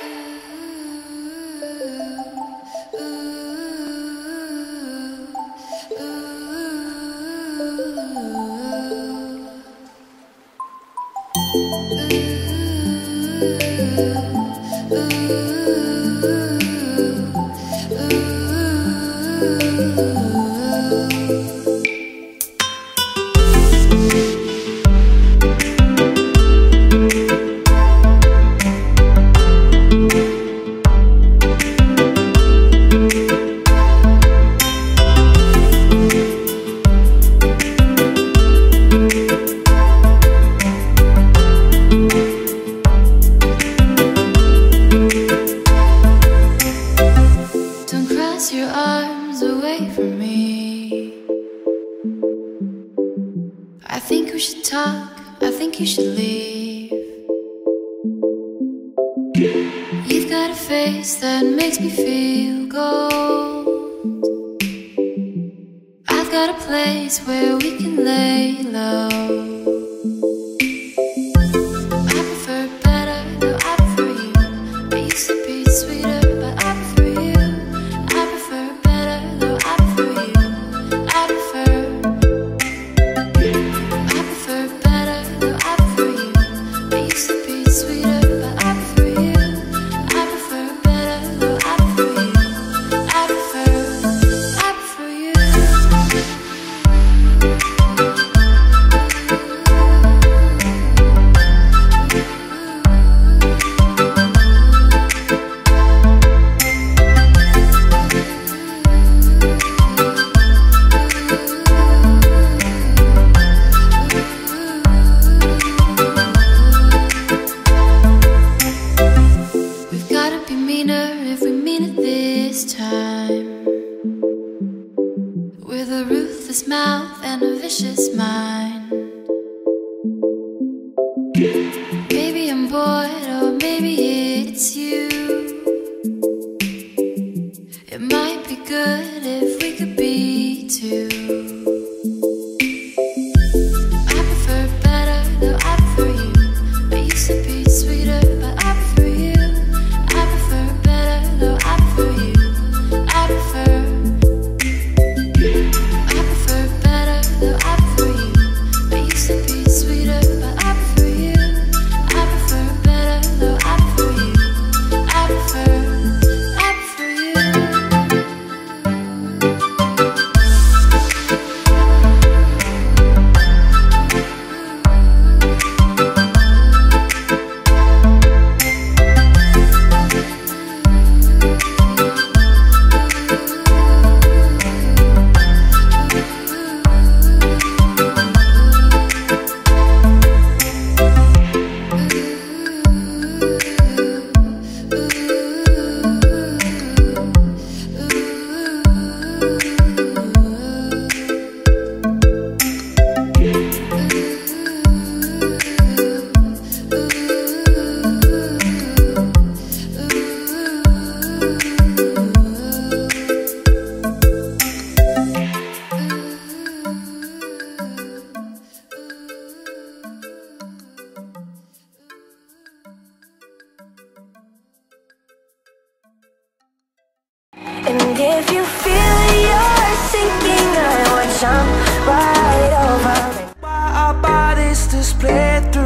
Oh. think we should talk. I think you should leave. You've got a face that makes me feel gold. I've got a place where we can lay. time with a ruthless mouth and a vicious mind. Maybe I'm bored, or maybe it's you. It might be good if we could be two. And if you feel you're sinking, I jump right over. Through.